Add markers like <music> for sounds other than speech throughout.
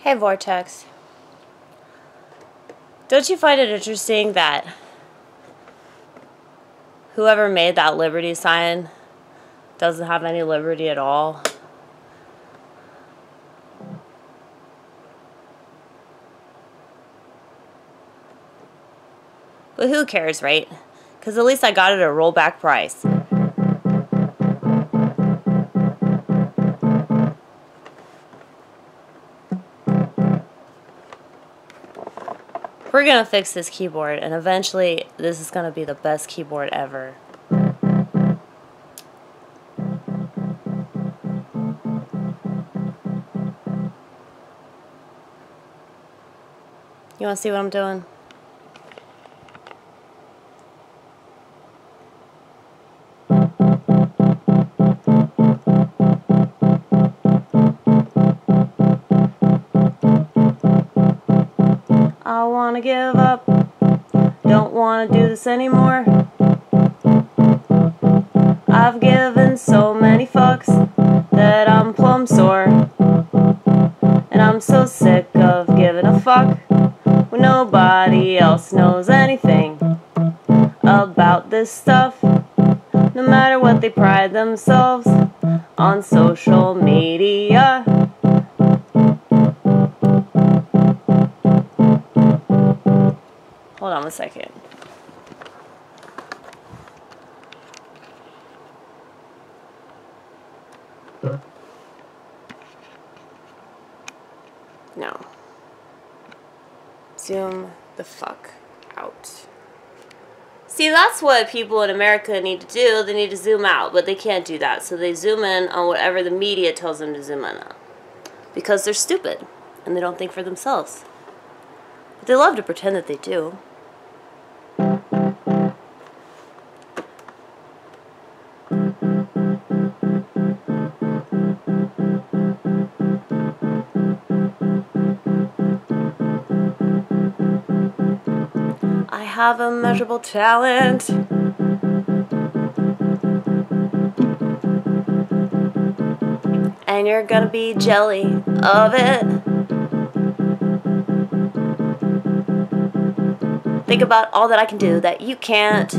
Hey, Vortex. Don't you find it interesting that whoever made that liberty sign doesn't have any liberty at all? But who cares, right? Because at least I got it at a rollback price. We're gonna fix this keyboard, and eventually, this is gonna be the best keyboard ever. You wanna see what I'm doing? I wanna give up. Don't wanna do this anymore. I've given so many fucks that I'm plumb sore. And I'm so sick of giving a fuck when nobody else knows anything about this stuff. No matter what they pride themselves on social media. A second. No. Zoom the fuck out. See, that's what people in America need to do. They need to zoom out, but they can't do that. So they zoom in on whatever the media tells them to zoom in on. Because they're stupid and they don't think for themselves. But they love to pretend that they do. I a measurable talent. And you're gonna be jelly of it. Think about all that I can do that you can't.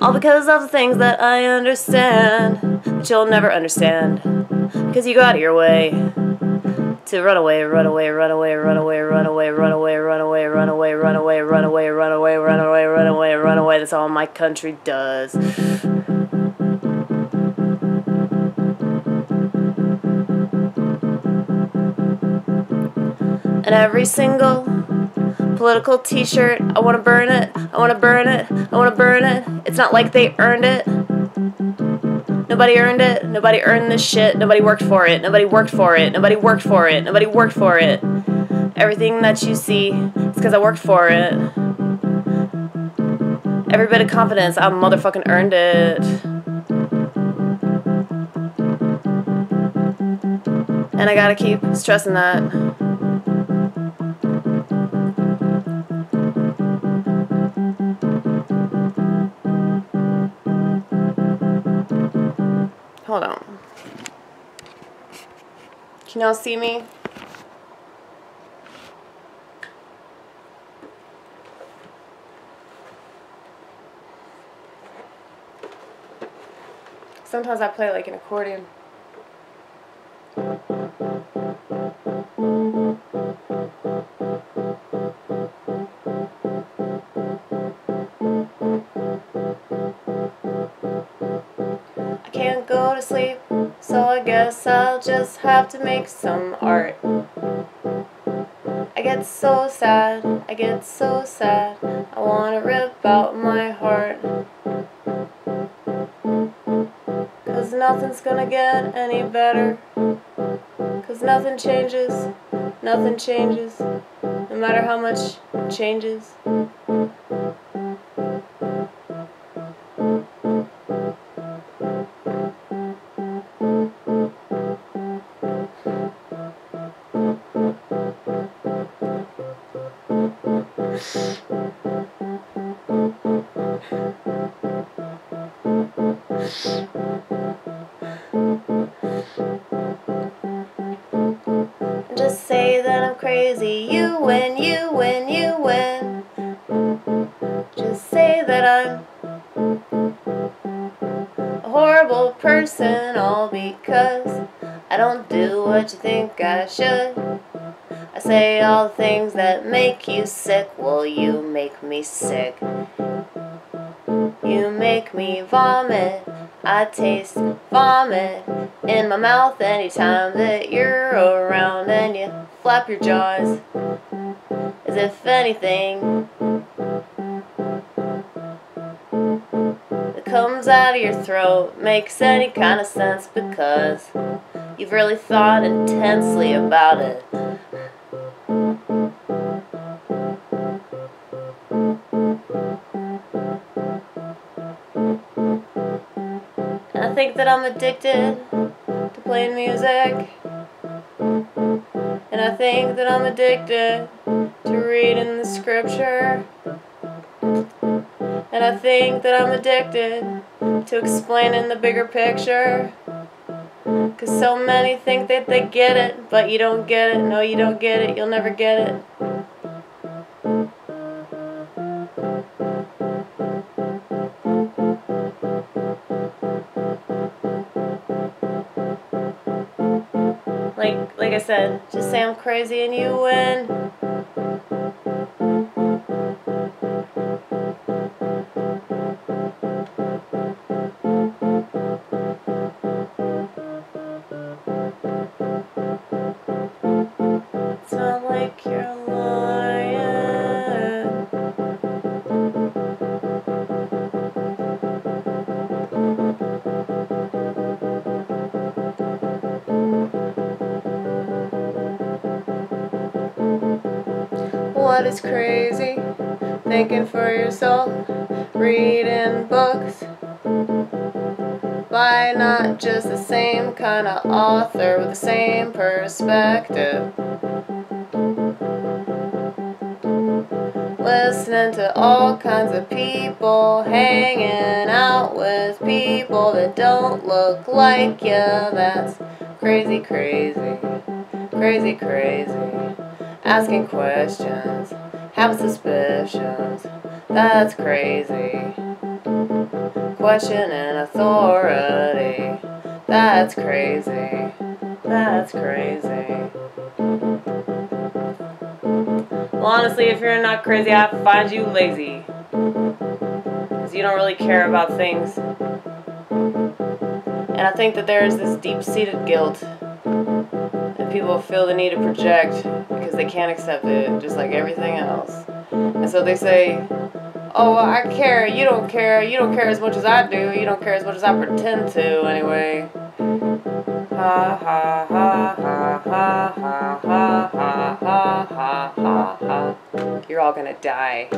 All because of the things that I understand, that you'll never understand. Because you go out of your way to run away, run away, run away, run away, run away, run away, run away, run away, run away, run away, run away, run away, run away, run away. That's all my country does. And every single political t-shirt, I want to burn it, I want to burn it, I want to burn it. It's not like they earned it. Nobody earned it. Nobody earned this shit. Nobody worked for it. Nobody worked for it. Nobody worked for it. Nobody worked for it. Everything that you see is because I worked for it. Every bit of confidence, I motherfucking earned it. And I gotta keep stressing that. Can y'all see me? Sometimes I play like an accordion. I can't go to sleep, guess I'll just have to make some art. I get so sad, I get so sad, I wanna rip out my heart. Cause nothing's gonna get any better. Cause nothing changes, nothing changes, no matter how much changes. Crazy. You win, you win, you win. Just say that I'm a horrible person, all because I don't do what you think I should. I say all the things that make you sick. Well, you make me sick. You make me vomit. I taste vomit in my mouth anytime that you're around and you flap your jaws as if anything that comes out of your throat makes any kind of sense because you've really thought intensely about it. I think that I'm addicted to playing music. And I think that I'm addicted to reading the scripture. And I think that I'm addicted to explaining the bigger picture. Cause so many think that they get it, but you don't get it. No, you don't get it. You'll never get it. Like, like I said, just say I'm crazy and you win. What is crazy? Thinking for yourself, reading books by not just the same kind of author with the same perspective. Listening to all kinds of people, hanging out with people that don't look like you. That's crazy, crazy, crazy, crazy. Asking questions, having suspicions. That's crazy. Questioning authority. That's crazy. That's crazy. Well, honestly, if you're not crazy, I find you lazy. Because you don't really care about things. And I think that there is this deep seated guilt that people feel the need to project because they can't accept it, just like everything else. And so they say, Oh, well, I care, you don't care, you don't care as much as I do, you don't care as much as I pretend to, anyway. Ha ha ha ha ha ha ha ha ha ha ha ha. You're all gonna die.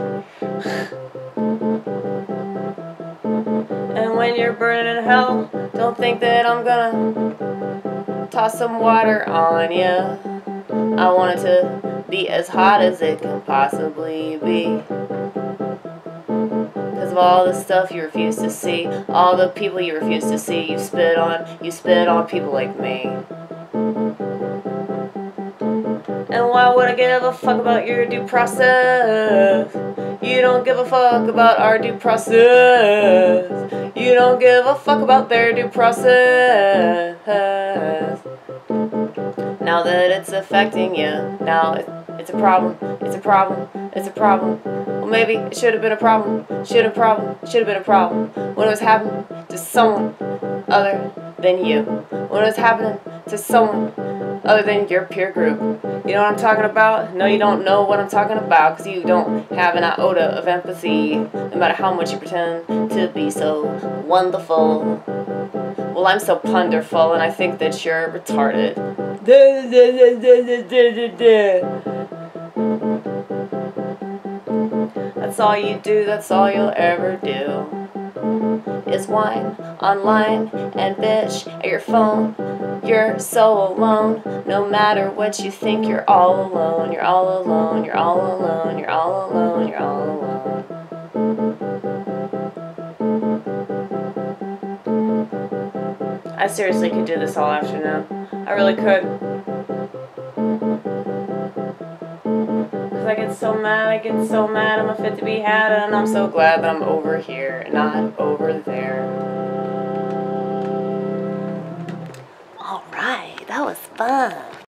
And when you're burning in hell, don't think that I'm gonna toss some water on you. I want it to be as hot as it can possibly be. Because of all the stuff you refuse to see, all the people you refuse to see, you spit on, you spit on people like me. And why would I give a fuck about your due process? You don't give a fuck about our due process. You don't give a fuck about their due process. Now that it's affecting you, now it, it's a problem, it's a problem, it's a problem. Well, maybe it should have been a problem, should have problem, should have been a problem when it was happening to someone other than you. When it was happening to someone other than your peer group. You know what I'm talking about? No, you don't know what I'm talking about because you don't have an iota of empathy, no matter how much you pretend to be so wonderful. Well, I'm so punderful, and I think that you're retarded. <laughs> That's all you do, that's all you'll ever do. Is whine online and bitch at your phone. You're so alone. No matter what you think, you're all alone. You're all alone. You're all alone. You're all alone. You're all alone. I seriously could do this all afternoon. I really could. Cause I get so mad, I get so mad, I'm a fit to be had, and I'm so glad that I'm over here, not over there. Alright, that was fun.